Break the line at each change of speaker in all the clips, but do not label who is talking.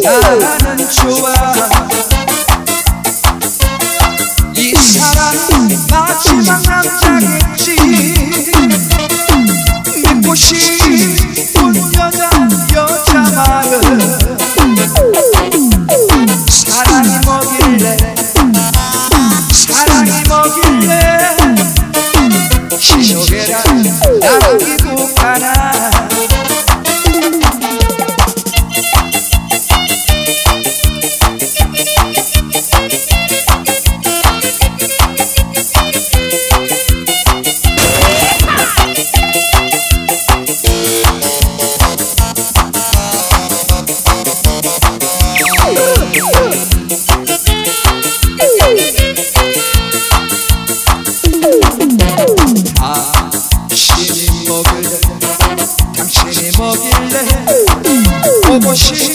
I nan chuba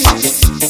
peace.